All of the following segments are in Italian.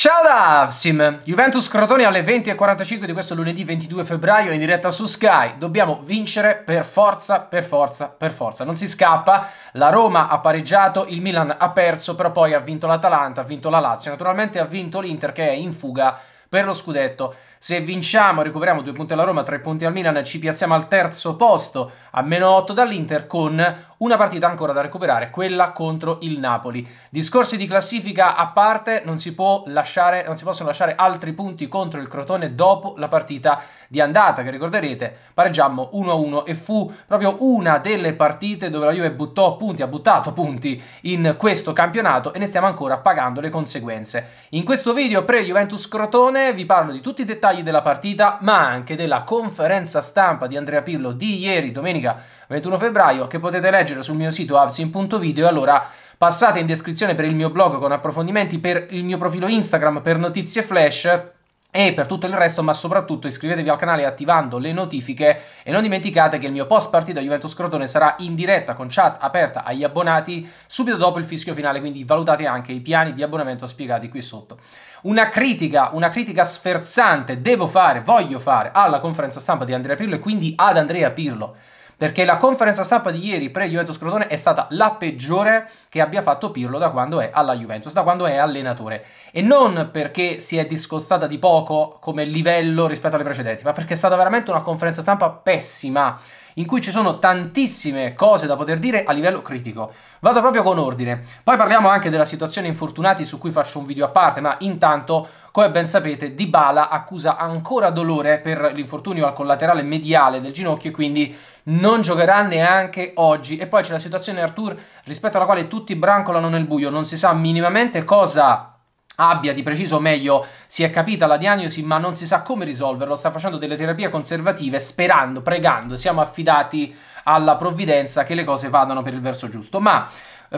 Ciao da Avsim! Juventus Crotone alle 20.45 di questo lunedì 22 febbraio in diretta su Sky. Dobbiamo vincere per forza, per forza, per forza. Non si scappa. La Roma ha pareggiato, il Milan ha perso, però poi ha vinto l'Atalanta, ha vinto la Lazio. Naturalmente ha vinto l'Inter che è in fuga per lo scudetto. Se vinciamo recuperiamo due punti alla Roma, tre punti al Milan, ci piazziamo al terzo posto a meno 8 dall'Inter con una partita ancora da recuperare, quella contro il Napoli. Discorsi di classifica a parte, non si, lasciare, non si possono lasciare altri punti contro il Crotone dopo la partita di andata, che ricorderete pareggiammo 1-1 e fu proprio una delle partite dove la Juve buttò punti, ha buttato punti in questo campionato e ne stiamo ancora pagando le conseguenze. In questo video pre-Juventus Crotone vi parlo di tutti i dettagli della partita, ma anche della conferenza stampa di Andrea Pirlo di ieri, domenica 21 febbraio, che potete leggere sul mio sito avsin.video allora passate in descrizione per il mio blog con approfondimenti, per il mio profilo Instagram per notizie flash e per tutto il resto, ma soprattutto iscrivetevi al canale attivando le notifiche e non dimenticate che il mio post partita Juventus Crotone sarà in diretta con chat aperta agli abbonati subito dopo il fischio finale, quindi valutate anche i piani di abbonamento spiegati qui sotto. Una critica, una critica sferzante devo fare, voglio fare alla conferenza stampa di Andrea Pirlo e quindi ad Andrea Pirlo perché la conferenza stampa di ieri pre-Juventus Crotone è stata la peggiore che abbia fatto Pirlo da quando è alla Juventus, da quando è allenatore. E non perché si è discostata di poco come livello rispetto alle precedenti, ma perché è stata veramente una conferenza stampa pessima, in cui ci sono tantissime cose da poter dire a livello critico. Vado proprio con ordine. Poi parliamo anche della situazione infortunati su cui faccio un video a parte, ma intanto come ben sapete, Dybala accusa ancora dolore per l'infortunio al collaterale mediale del ginocchio e quindi non giocherà neanche oggi. E poi c'è la situazione Artur rispetto alla quale tutti brancolano nel buio, non si sa minimamente cosa abbia di preciso, o meglio, si è capita la diagnosi, ma non si sa come risolverlo. Sta facendo delle terapie conservative, sperando, pregando, siamo affidati alla provvidenza che le cose vadano per il verso giusto. Ma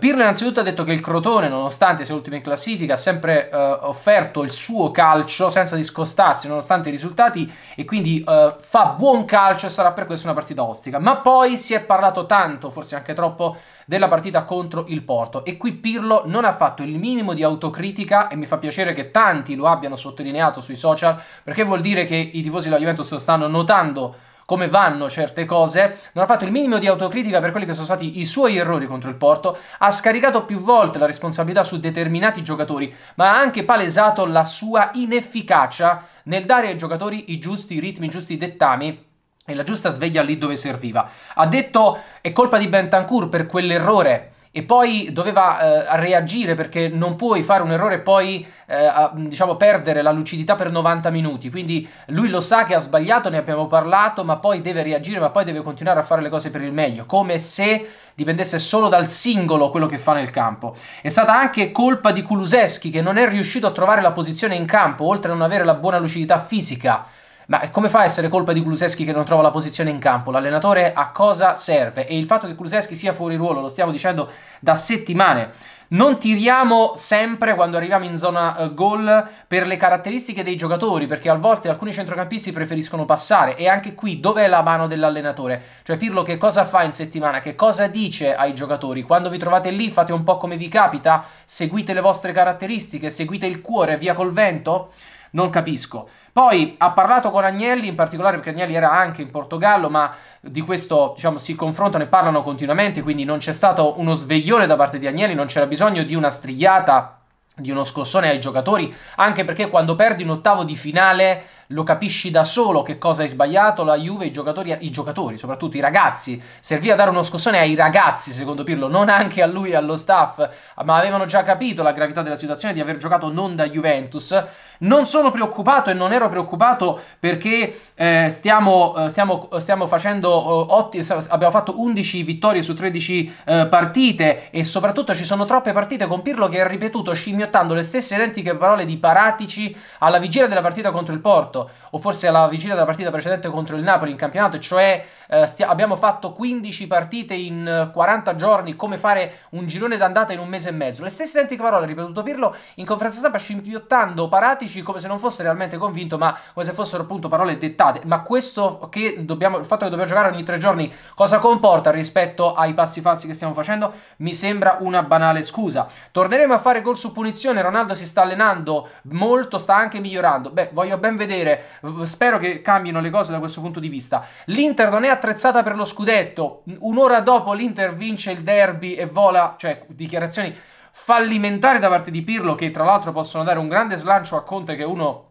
Pirlo innanzitutto ha detto che il Crotone, nonostante sia ultimo in classifica, ha sempre eh, offerto il suo calcio senza discostarsi nonostante i risultati e quindi eh, fa buon calcio e sarà per questo una partita ostica. Ma poi si è parlato tanto, forse anche troppo, della partita contro il Porto e qui Pirlo non ha fatto il minimo di autocritica e mi fa piacere che tanti lo abbiano sottolineato sui social perché vuol dire che i tifosi della Juventus stanno notando come vanno certe cose, non ha fatto il minimo di autocritica per quelli che sono stati i suoi errori contro il Porto, ha scaricato più volte la responsabilità su determinati giocatori, ma ha anche palesato la sua inefficacia nel dare ai giocatori i giusti ritmi, i giusti dettami e la giusta sveglia lì dove serviva. Ha detto è colpa di Bentancur per quell'errore e poi doveva eh, reagire perché non puoi fare un errore e poi eh, diciamo perdere la lucidità per 90 minuti. Quindi lui lo sa che ha sbagliato ne abbiamo parlato ma poi deve reagire ma poi deve continuare a fare le cose per il meglio come se dipendesse solo dal singolo quello che fa nel campo. È stata anche colpa di Kuluseschi che non è riuscito a trovare la posizione in campo oltre a non avere la buona lucidità fisica ma come fa a essere colpa di Kuluseschi che non trova la posizione in campo? L'allenatore a cosa serve? E il fatto che Kuluseschi sia fuori ruolo, lo stiamo dicendo da settimane. Non tiriamo sempre quando arriviamo in zona uh, gol per le caratteristiche dei giocatori, perché a volte alcuni centrocampisti preferiscono passare. E anche qui, dov'è la mano dell'allenatore? Cioè, Pirlo che cosa fa in settimana? Che cosa dice ai giocatori? Quando vi trovate lì, fate un po' come vi capita? Seguite le vostre caratteristiche? Seguite il cuore, via col vento? Non capisco. Poi ha parlato con Agnelli, in particolare perché Agnelli era anche in Portogallo, ma di questo diciamo, si confrontano e parlano continuamente, quindi non c'è stato uno sveglione da parte di Agnelli, non c'era bisogno di una strigliata, di uno scossone ai giocatori, anche perché quando perdi un ottavo di finale lo capisci da solo che cosa hai sbagliato, la Juve, i giocatori, i giocatori, soprattutto i ragazzi, serviva a dare uno scossone ai ragazzi, secondo Pirlo, non anche a lui e allo staff, ma avevano già capito la gravità della situazione di aver giocato non da Juventus. Non sono preoccupato e non ero preoccupato perché eh, stiamo, eh, stiamo, stiamo, facendo eh, ottimi, abbiamo fatto 11 vittorie su 13 eh, partite e soprattutto ci sono troppe partite con Pirlo che ha ripetuto scimmiottando le stesse identiche parole di Paratici alla vigilia della partita contro il Porto o forse alla vigilia della partita precedente contro il Napoli in campionato, cioè eh, abbiamo fatto 15 partite in 40 eh, giorni, come fare un girone d'andata in un mese e mezzo. Le stesse identiche parole, ripetuto Pirlo, in conferenza stampa scimpiottando Paratici enfatici come se non fosse realmente convinto, ma come se fossero appunto parole dettate. Ma questo che dobbiamo, il fatto che dobbiamo giocare ogni tre giorni, cosa comporta rispetto ai passi falsi che stiamo facendo? Mi sembra una banale scusa. Torneremo a fare gol su punizione, Ronaldo si sta allenando molto, sta anche migliorando. Beh, voglio ben vedere, spero che cambino le cose da questo punto di vista. L'Inter non è attrezzata per lo scudetto, un'ora dopo l'Inter vince il derby e vola, cioè dichiarazioni fallimentari da parte di Pirlo che tra l'altro possono dare un grande slancio a Conte che è uno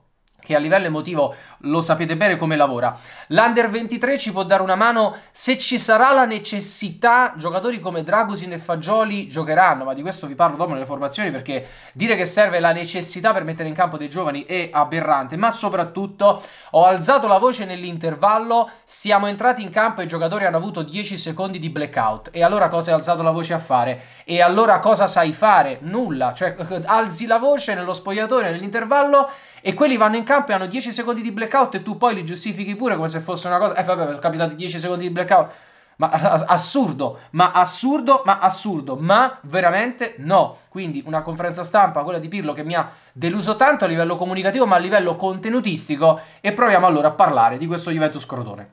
che a livello emotivo lo sapete bene come lavora. L'Under 23 ci può dare una mano se ci sarà la necessità, giocatori come Dragusin e Fagioli giocheranno, ma di questo vi parlo dopo nelle formazioni perché dire che serve la necessità per mettere in campo dei giovani è aberrante, ma soprattutto ho alzato la voce nell'intervallo, siamo entrati in campo e i giocatori hanno avuto 10 secondi di blackout e allora cosa hai alzato la voce a fare? E allora cosa sai fare? Nulla, cioè alzi la voce nello spogliatoio nell'intervallo e quelli vanno in campo e hanno 10 secondi di blackout e tu poi li giustifichi pure come se fosse una cosa... Eh vabbè, sono capitati 10 secondi di blackout. Ma assurdo, ma assurdo, ma assurdo, ma veramente no. Quindi una conferenza stampa, quella di Pirlo, che mi ha deluso tanto a livello comunicativo, ma a livello contenutistico. E proviamo allora a parlare di questo Juventus Crotone.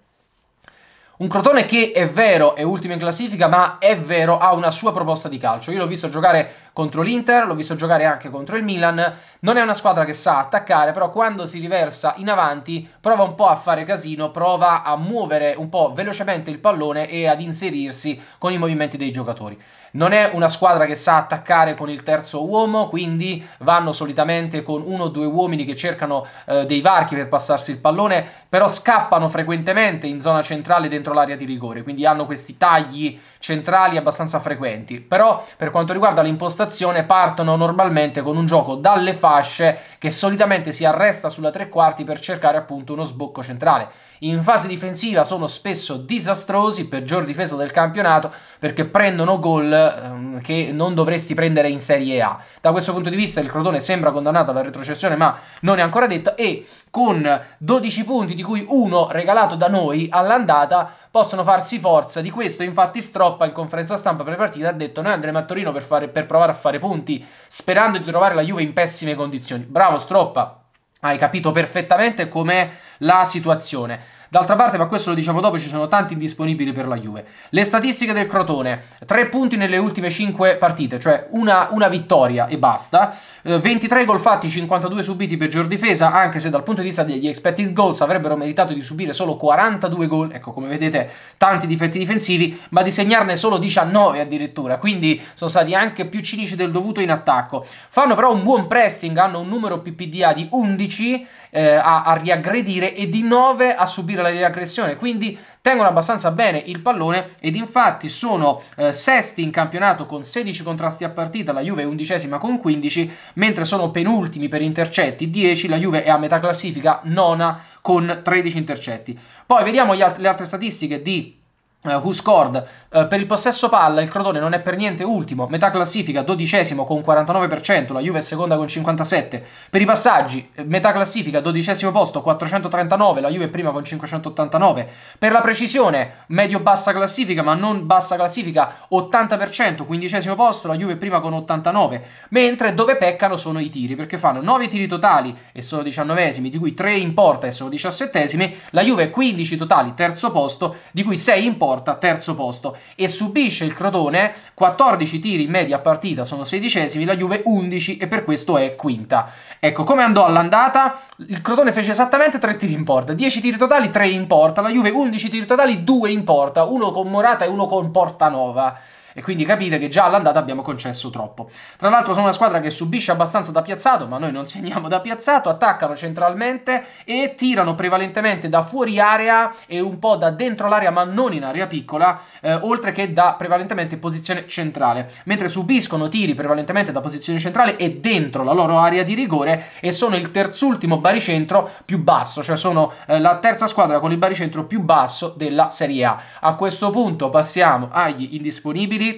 Un Crotone che è vero è ultimo in classifica, ma è vero ha una sua proposta di calcio. Io l'ho visto giocare contro l'Inter, l'ho visto giocare anche contro il Milan. Non è una squadra che sa attaccare, però quando si riversa in avanti prova un po' a fare casino, prova a muovere un po' velocemente il pallone e ad inserirsi con i movimenti dei giocatori. Non è una squadra che sa attaccare con il terzo uomo, quindi vanno solitamente con uno o due uomini che cercano eh, dei varchi per passarsi il pallone, però scappano frequentemente in zona centrale dentro l'area di rigore, quindi hanno questi tagli centrali abbastanza frequenti. Però per quanto riguarda l'impostazione partono normalmente con un gioco dalle fasce che solitamente si arresta sulla tre quarti per cercare appunto uno sbocco centrale. In fase difensiva sono spesso disastrosi, peggior difesa del campionato, perché prendono gol ehm, che non dovresti prendere in Serie A. Da questo punto di vista il Crotone sembra condannato alla retrocessione, ma non è ancora detto e con 12 punti di cui uno regalato da noi all'andata possono farsi forza. Di questo infatti Stroppa in conferenza stampa pre-partita ha detto noi andremo a Torino per, fare, per provare a fare punti sperando di trovare la Juve in pessime condizioni. Bravo Stroppa. Hai capito perfettamente com'è la situazione D'altra parte, ma questo lo diciamo dopo, ci sono tanti indisponibili per la Juve. Le statistiche del Crotone, 3 punti nelle ultime 5 partite, cioè una, una vittoria e basta. Eh, 23 gol fatti, 52 subiti peggior difesa, anche se dal punto di vista degli expected goals avrebbero meritato di subire solo 42 gol. Ecco, come vedete, tanti difetti difensivi, ma di segnarne solo 19 addirittura, quindi sono stati anche più cinici del dovuto in attacco. Fanno però un buon pressing, hanno un numero PPDA di 11 eh, a, a riaggredire e di 9 a subire la riaggressione, quindi tengono abbastanza bene il pallone ed infatti sono eh, sesti in campionato con 16 contrasti a partita, la Juve è undicesima con 15, mentre sono penultimi per intercetti 10, la Juve è a metà classifica nona con 13 intercetti. Poi vediamo alt le altre statistiche di Uh, who scored? Uh, per il possesso palla il Crotone non è per niente ultimo. Metà classifica dodicesimo con 49% la Juve è seconda con 57 per i passaggi eh, metà classifica dodicesimo posto 439 la Juve è prima con 589 per la precisione medio bassa classifica ma non bassa classifica 80% quindicesimo posto la Juve è prima con 89 mentre dove peccano sono i tiri perché fanno 9 tiri totali e sono diciannovesimi di cui 3 in porta e sono diciassettesimi la Juve 15 totali terzo posto di cui 6 in porta porta, terzo posto, e subisce il Crotone 14 tiri in media a partita, sono sedicesimi, la Juve 11 e per questo è quinta. Ecco, come andò all'andata? Il Crotone fece esattamente 3 tiri in porta, 10 tiri totali, 3 in porta, la Juve 11 tiri totali, 2 in porta, uno con Morata e uno con Portanova e quindi capite che già all'andata abbiamo concesso troppo. Tra l'altro sono una squadra che subisce abbastanza da piazzato, ma noi non segniamo da piazzato, attaccano centralmente e tirano prevalentemente da fuori area e un po' da dentro l'area, ma non in area piccola, eh, oltre che da prevalentemente posizione centrale, mentre subiscono tiri prevalentemente da posizione centrale e dentro la loro area di rigore e sono il terzultimo baricentro più basso, cioè sono eh, la terza squadra con il baricentro più basso della Serie A. A questo punto passiamo agli indisponibili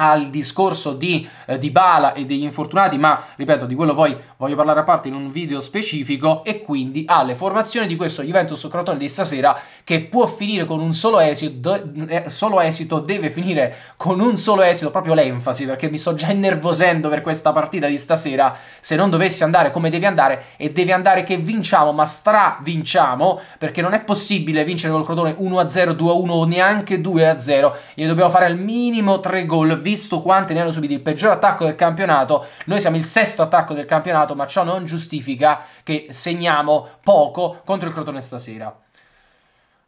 al discorso di, eh, di Bala e degli infortunati, ma ripeto, di quello poi voglio parlare a parte in un video specifico, e quindi alle formazioni di questo Juventus Crotone di stasera che può finire con un solo esito, eh, solo esito, deve finire con un solo esito, proprio l'enfasi, perché mi sto già innervosendo per questa partita di stasera, se non dovessi andare come devi andare, e deve andare che vinciamo, ma stra vinciamo, perché non è possibile vincere col Crotone 1-0, 2-1 o neanche 2-0, gli dobbiamo fare al minimo 3 gol, visto quanti ne hanno subiti il peggior attacco del campionato, noi siamo il sesto attacco del campionato, ma ciò non giustifica che segniamo poco contro il Crotone stasera.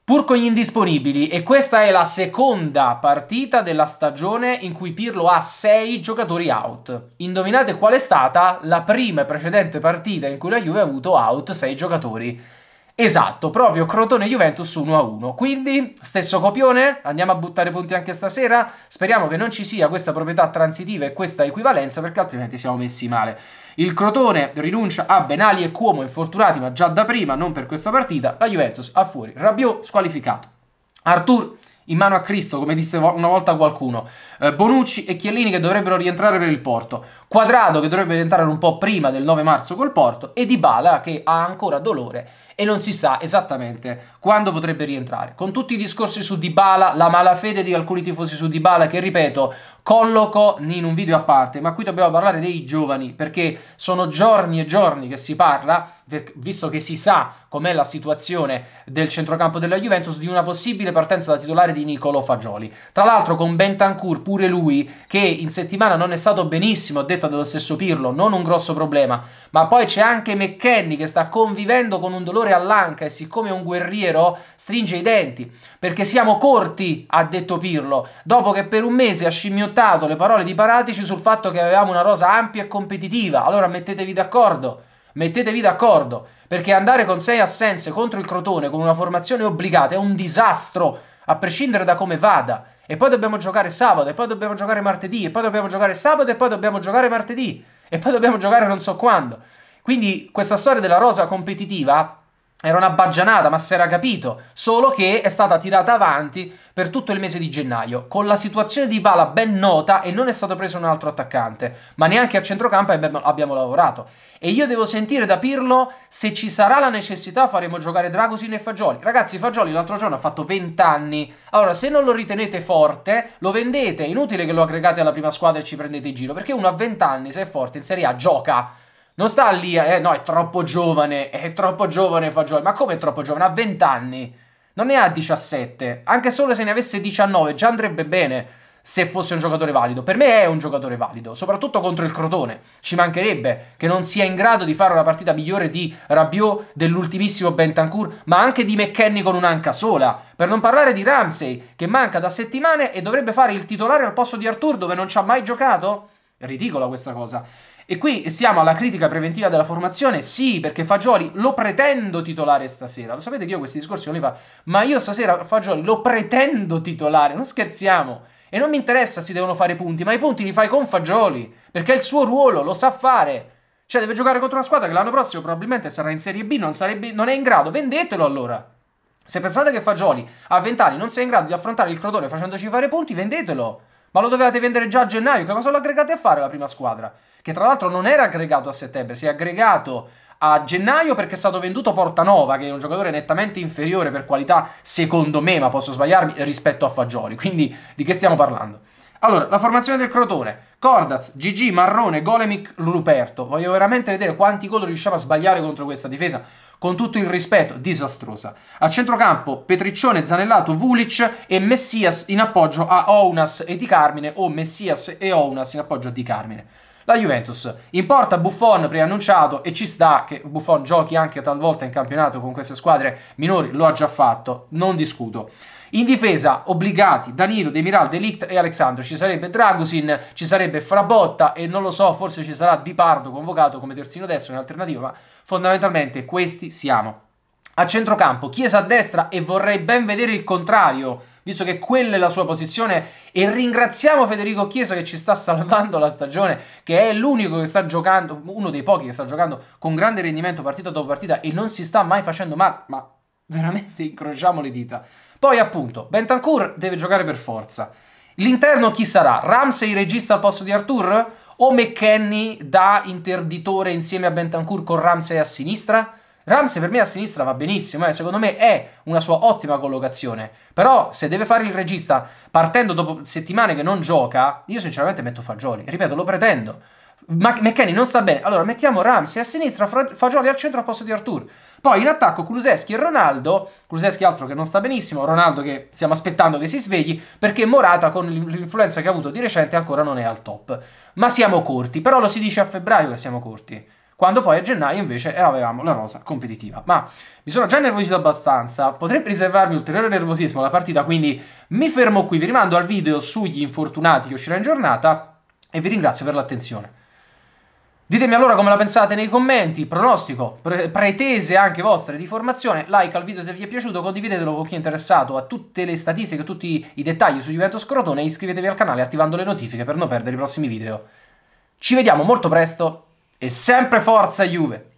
Pur con gli indisponibili, e questa è la seconda partita della stagione in cui Pirlo ha 6 giocatori out. Indovinate qual è stata la prima e precedente partita in cui la Juve ha avuto out 6 giocatori. Esatto, proprio Crotone-Juventus 1-1. Quindi, stesso copione, andiamo a buttare punti anche stasera. Speriamo che non ci sia questa proprietà transitiva e questa equivalenza, perché altrimenti siamo messi male. Il Crotone rinuncia a Benali e Cuomo infortunati, ma già da prima, non per questa partita. La Juventus ha fuori Rabiot squalificato. Artur in mano a Cristo, come disse una volta qualcuno. Eh, Bonucci e Chiellini che dovrebbero rientrare per il Porto. Quadrado che dovrebbe rientrare un po' prima del 9 marzo col Porto. E Dybala che ha ancora dolore e non si sa esattamente quando potrebbe rientrare. Con tutti i discorsi su Dybala, la malafede di alcuni tifosi su Dybala che ripeto, colloco in un video a parte, ma qui dobbiamo parlare dei giovani perché sono giorni e giorni che si parla, visto che si sa com'è la situazione del centrocampo della Juventus, di una possibile partenza da titolare di Nicolo Fagioli. Tra l'altro con Bentancur, pure lui, che in settimana non è stato benissimo, a detta dello stesso Pirlo, non un grosso problema, ma poi c'è anche McKenny che sta convivendo con un dolore all'anca e siccome è un guerriero stringe i denti, perché siamo corti, ha detto Pirlo, dopo che per un mese ha scimmiottato le parole di Paratici sul fatto che avevamo una rosa ampia e competitiva. Allora mettetevi d'accordo, mettetevi d'accordo, perché andare con sei assenze contro il Crotone con una formazione obbligata è un disastro, a prescindere da come vada. E poi dobbiamo giocare sabato, e poi dobbiamo giocare martedì, e poi dobbiamo giocare sabato, e poi dobbiamo giocare martedì e poi dobbiamo giocare non so quando. Quindi questa storia della rosa competitiva era una baggianata, ma si era capito, solo che è stata tirata avanti per tutto il mese di gennaio, con la situazione di Bala ben nota e non è stato preso un altro attaccante, ma neanche a centrocampo abbiamo lavorato. E io devo sentire da Pirlo se ci sarà la necessità faremo giocare Dragosin e Fagioli. Ragazzi, Fagioli l'altro giorno ha fatto 20 anni, allora se non lo ritenete forte, lo vendete, è inutile che lo aggregate alla prima squadra e ci prendete in giro, perché uno a 20 anni, se è forte in Serie A, gioca. Non sta lì, eh no, è troppo giovane, è troppo giovane Fagioli, ma come è troppo giovane? Ha 20 anni, non ne ha 17, anche solo se ne avesse 19 già andrebbe bene se fosse un giocatore valido. Per me è un giocatore valido, soprattutto contro il Crotone. Ci mancherebbe che non sia in grado di fare una partita migliore di Rabiot, dell'ultimissimo Bentancur, ma anche di McKenny con un'anca sola. Per non parlare di Ramsey, che manca da settimane e dovrebbe fare il titolare al posto di Artur, dove non ci ha mai giocato? Ridicola questa cosa. E qui siamo alla critica preventiva della formazione? Sì, perché Fagioli lo pretendo titolare stasera. Lo sapete che io questi discorsi non li fa, ma io stasera Fagioli lo pretendo titolare, non scherziamo. E non mi interessa se devono fare punti, ma i punti li fai con Fagioli, perché è il suo ruolo, lo sa fare. Cioè deve giocare contro una squadra che l'anno prossimo probabilmente sarà in Serie B, non, sarebbe, non è in grado, vendetelo allora. Se pensate che Fagioli a 20 anni non sia in grado di affrontare il Crotone facendoci fare punti, vendetelo. Ma lo dovevate vendere già a gennaio, che cosa lo aggregate a fare la prima squadra? Che tra l'altro non era aggregato a settembre, si è aggregato a gennaio perché è stato venduto Portanova, che è un giocatore nettamente inferiore per qualità, secondo me, ma posso sbagliarmi, rispetto a Fagioli. Quindi di che stiamo parlando? Allora, la formazione del Crotone. Cordaz, GG, Marrone, Golemic, Ruperto. Voglio veramente vedere quanti gol riusciamo a sbagliare contro questa difesa. Con tutto il rispetto, disastrosa. A centrocampo, Petriccione, Zanellato, Vulic e Messias in appoggio a Ounas e Di Carmine o Messias e Ounas in appoggio a Di Carmine la Juventus. In porta Buffon preannunciato e ci sta che Buffon giochi anche talvolta in campionato con queste squadre minori, lo ha già fatto, non discuto. In difesa, obbligati Danilo, Demiral, Delict e Alexandro. Ci sarebbe Dragusin, ci sarebbe Frabotta e non lo so, forse ci sarà Di Pardo convocato come terzino destro in alternativa, ma fondamentalmente questi siamo. A centrocampo, Chiesa a destra e vorrei ben vedere il contrario visto che quella è la sua posizione e ringraziamo Federico Chiesa che ci sta salvando la stagione, che è l'unico che sta giocando, uno dei pochi che sta giocando con grande rendimento partita dopo partita e non si sta mai facendo male, ma veramente incrociamo le dita. Poi appunto, Bentancur deve giocare per forza. L'interno chi sarà? Ramsey regista al posto di Arthur? O McKenny da interditore insieme a Bentancur con Ramsey a sinistra? Ramsey per me a sinistra va benissimo, eh. secondo me è una sua ottima collocazione. Però se deve fare il regista partendo dopo settimane che non gioca, io sinceramente metto Fagioli. Ripeto, lo pretendo. McKenny non sta bene. Allora mettiamo Ramsey a sinistra, Fagioli al centro al posto di Artur. Poi in attacco Kuluseschi e Ronaldo. Kuluseschi altro che non sta benissimo. Ronaldo che stiamo aspettando che si svegli. Perché Morata con l'influenza che ha avuto di recente ancora non è al top. Ma siamo corti. Però lo si dice a febbraio che siamo corti. Quando poi a gennaio invece avevamo la rosa competitiva. Ma mi sono già nervosito abbastanza. Potrei riservarmi ulteriore nervosismo alla partita. Quindi mi fermo qui. Vi rimando al video sugli infortunati che uscirà in giornata. E vi ringrazio per l'attenzione. Ditemi allora come la pensate nei commenti, pronostico, pre- pretese anche vostre di formazione, like al video se vi è piaciuto, condividetelo con chi è interessato a tutte le statistiche, a tutti i dettagli su Juventus Crotone e iscrivetevi al canale attivando le notifiche per non perdere i prossimi video. Ci vediamo molto presto e sempre forza Juve!